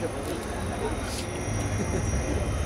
Thank you.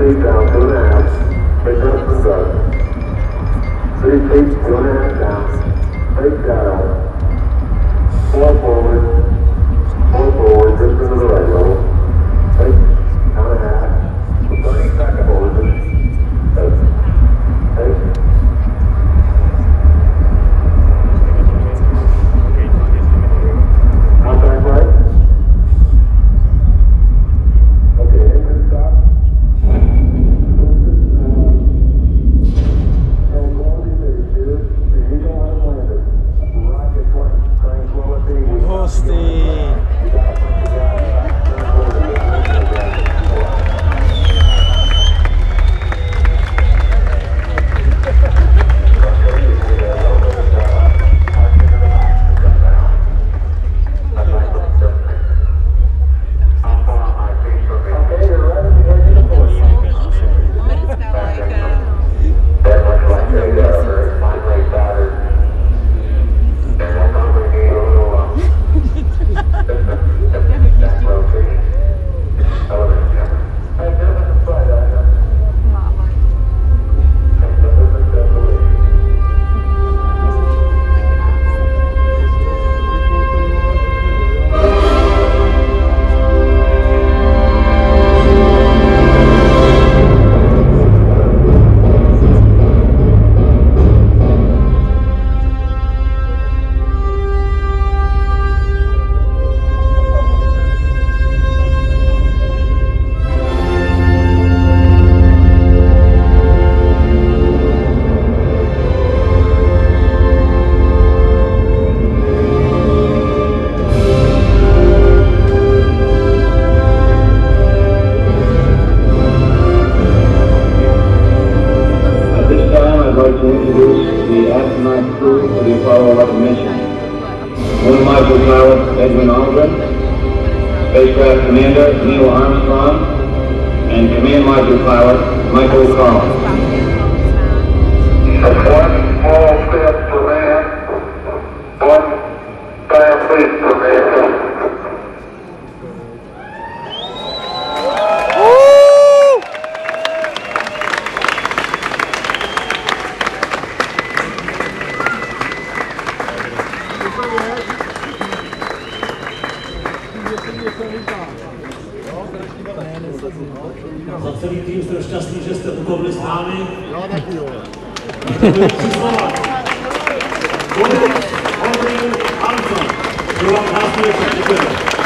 feet down, two and a half. Take up and go. Three feet, two and a half down. Take that out. Four forward. Commander Neil Armstrong and Command Module Pilot Michael Collins. One small step nami. Bodek Henry Armstrong. Była nas jeszcze